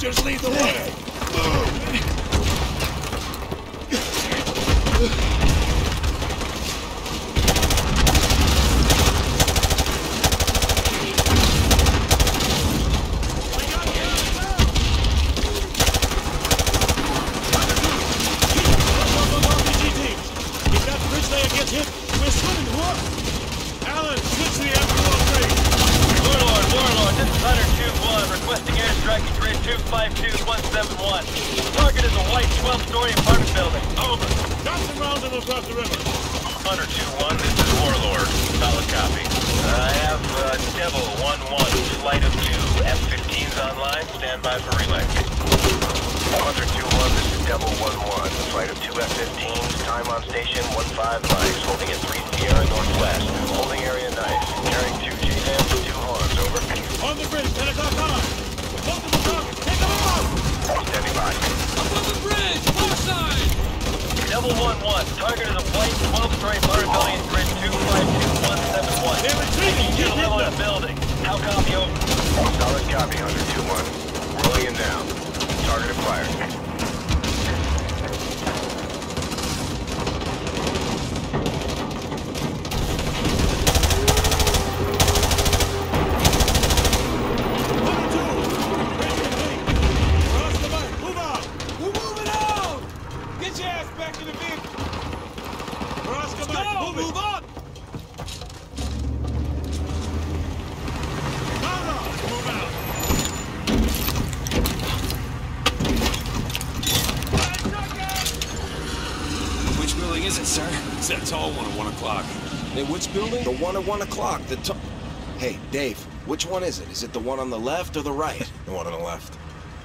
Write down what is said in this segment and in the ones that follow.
Rangers lead the way. If that bridge layer gets hit, we're swimming to up. Allen, switch the M-203. Warlord, Warlord, this is Hunter 2-1, requesting airstrike at grid 252171. Target is a white 12-story apartment building. Over. Got some rounds and we'll the river. Hunter 2-1, this is Warlord. Solid copy. I have uh, Devil 1-1, flight of two F-15s online. Stand by for relay. Hunter 2-1, this is Devil 1-1, flight of two F-15s. Time on station 15 mics, holding at 3 Sierra Northwest. Holding area nice. Carrying two JDAMs and two HARMs, over. On the bridge, 10 o'clock on. Both of the targets, them out. Standing by. Up on the bridge! Far side! Devil 1-1, target is a white 12-story apartment building grid 252171. They're retreating. Get Keep a level hitting of them. building. How copy over? Solid copy, Hunter 2-1. Rolling in now. Target acquired. Tall one at 1 o'clock. Hey, which building? The one at one o'clock. The to- Hey, Dave, which one is it? Is it the one on the left or the right? The one on the left.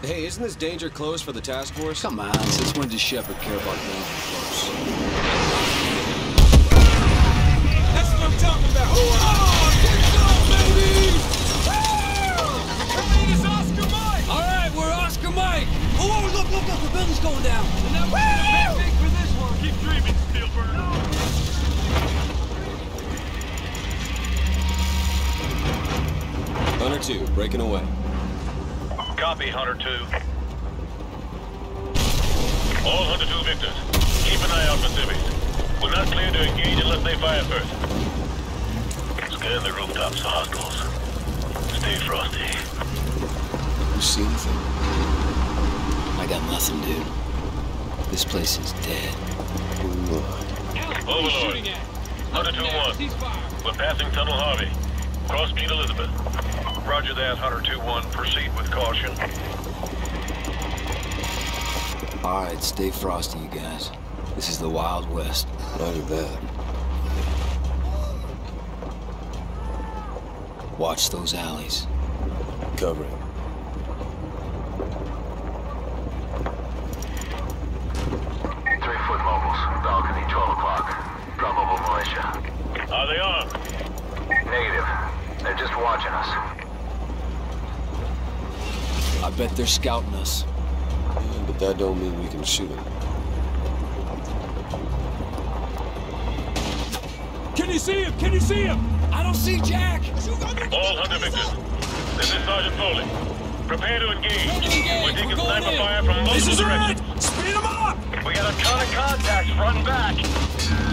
Hey, isn't this danger close for the task force? Come on, since when does Shepard care about danger close? That's what I'm talking about! Oh, get some, baby! Her name is Oscar Mike! All right, we're Oscar Mike. Oh, look, look, look, the building's going down. And that was a big for this one! Keep dreaming, Spielberg. Hunter 2, breaking away. Copy, Hunter 2. All 102 victors, keep an eye out for civvies. We're not clear to engage unless they fire first. Scan the rooftops for hostiles. Stay frosty. You see anything? I got nothing, dude. This place is dead. What Overlord. Hunter 2-1. We're passing Tunnel Harvey. Cross Street Elizabeth. Roger that, Hunter 2-1. Proceed with caution. All right, stay frosty, you guys. This is the Wild West. Roger that. Watch those alleys. Covering. Three-foot mobiles. Balcony, 12 o'clock. Probable militia. Are they armed? Negative. They're just watching us. I bet they're scouting us. Yeah, but that don't mean we can shoot them. Can you see him? Can you see him? I don't see Jack. All Hunter victors. This is Sergeant Foley. Prepare to engage. engage. We're taking We're sniper in. fire from multiple directions. Speed him up! We got a ton of contacts front and back.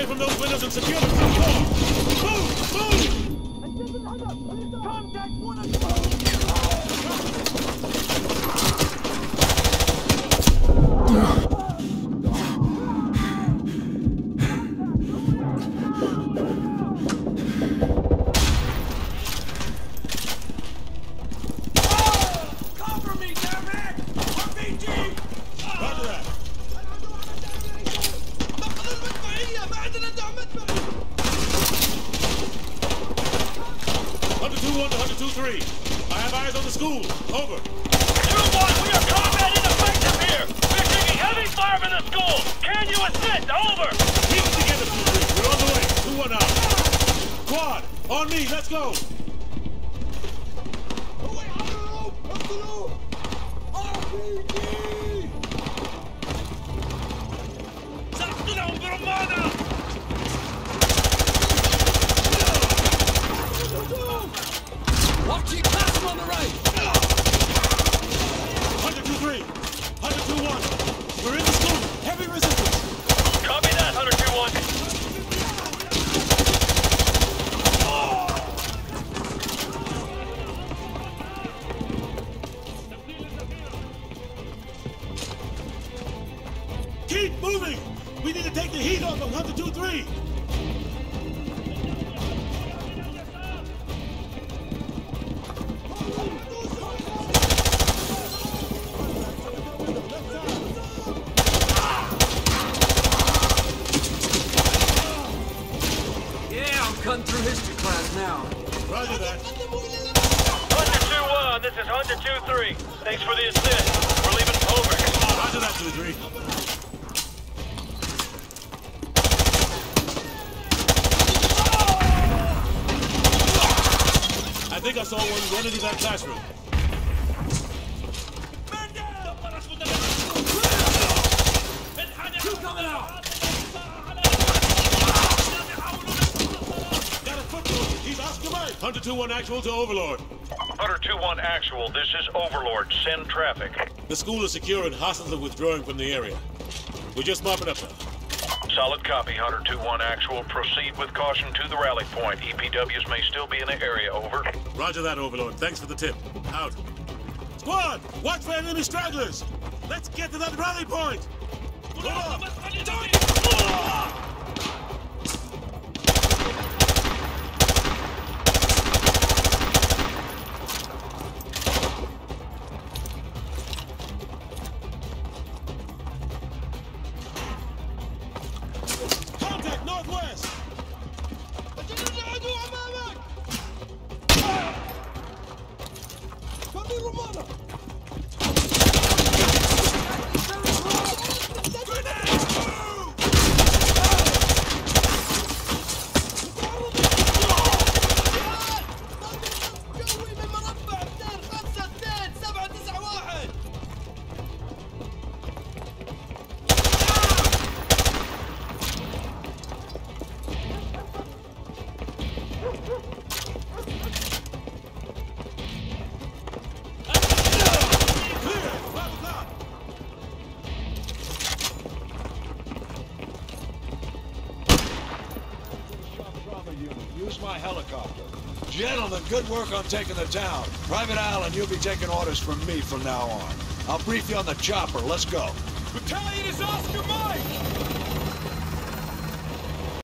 away from those windows and secure the front door! Move! Move! Contact one I have eyes on the school. Over. 0-1, we are combat ineffective here. We're taking heavy fire from the school. Can you assist? Over. Keep it together, 2-3. We're on the way. 2-1 out. Quad, on me. Let's go. RPG! Keep moving. We need to take the heat off of 102-3. Yeah, I'm cutting through history class now. Roger that. Hunter 2-1, this is Hunter 2-3. Thanks for the assist. We're leaving Over. Roger that, 2-3. Think I saw one run into that classroom. Two coming out! Got a foot. He's Oscar Mike. Hunter 2-1 actual to Overlord. Hunter 2-1 actual, this is Overlord. Send traffic. The school is secure and hostiles are withdrawing from the area. We're just mopping up now. Solid copy, Hunter 2-1 actual. Proceed with caution to the rally point. EPWs may still be in the area, over. Roger that, Overlord. Thanks for the tip. Out. Squad, watch for enemy stragglers. Let's get to that rally point. Go on. Use my helicopter. Gentlemen, good work on taking the town. Private Allen, you'll be taking orders from me from now on. I'll brief you on the chopper. Let's go. Battalion is Oscar Mike!